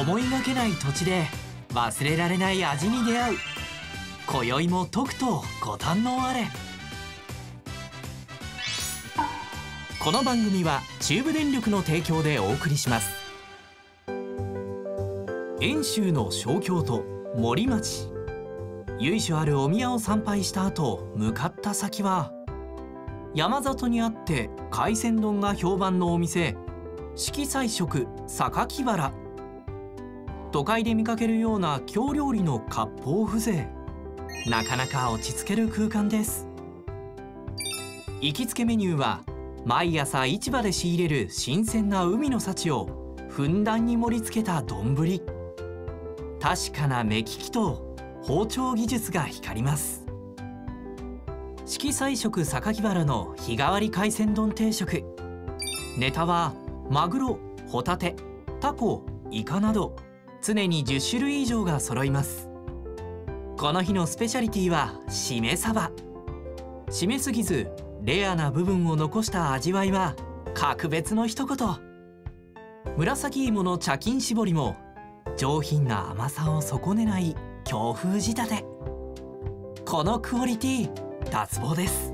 思いがけない土地で忘れられない味に出会う。今宵もとくとご堪能あれ。この番組は中部電力の提供でお送りします。遠州の小京都森町。由緒あるお宮を参拝した後向かった先は山里にあって海鮮丼が評判のお店色彩色榊原。都会で見かけるような京料理の割烹風情。なかなか落ち着ける空間です。行きつけメニューは毎朝市場で仕入れる新鮮な海の幸をふんだんに盛り付けた丼。確かな目利きと包丁技術が光ります。色彩色榊原の日替わり海鮮丼定食。ネタはマグロホタテタコイカなど。常に10種類以上が揃います。この日のスペシャリティはしめ鯖。締めすぎずレアな部分を残した味わいは格別の一言。紫芋の茶巾絞りも上品な甘さを損ねない強風仕立て。このクオリティ脱帽です。